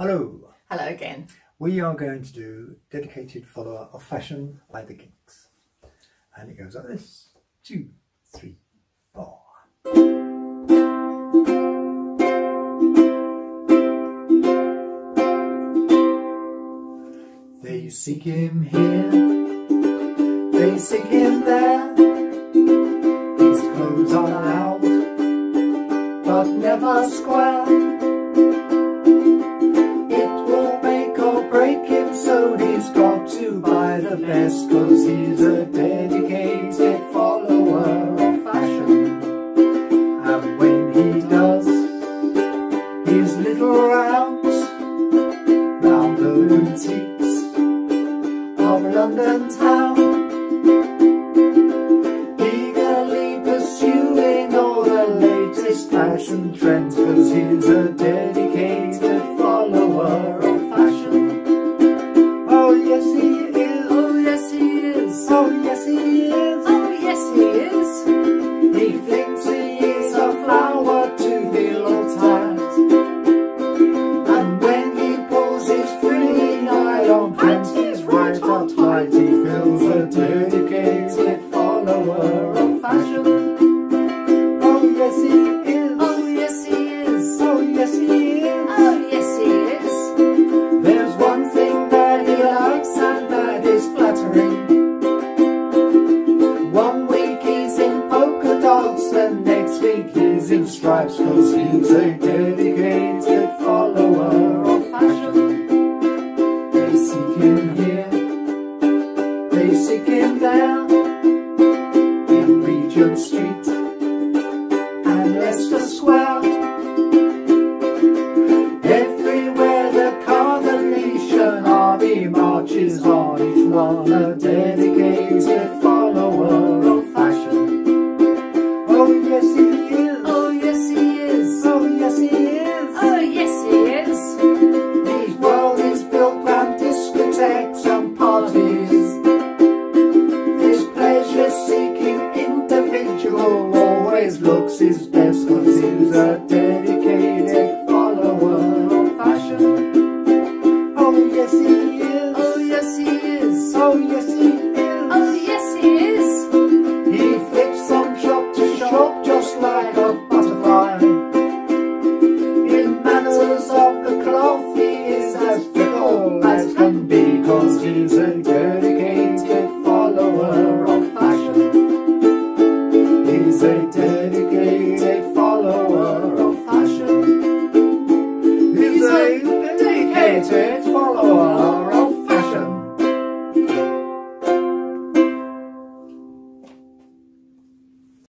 Hello. Hello again. We are going to do dedicated follower of fashion by the Kinks. And it goes like this. Two, three, four. They seek him here, they seek him there. Cause he's a dedicated follower of fashion. And when he does his little rounds round the boutiques of London town eagerly pursuing all the latest fashion trends cause he's follower of fashion. Oh yes he is. Oh yes he is. Oh yes he is. Oh yes he is. There's one thing that he likes and that is flattering. One week he's in polka dots, the next week he's in stripes cause he's a dedicated follower of fashion. They seek him here, they seek him there, Regent Street and Leicester Square. Everywhere the Carnation Army marches on, each one a dedicated follower of fashion. Oh yes he is.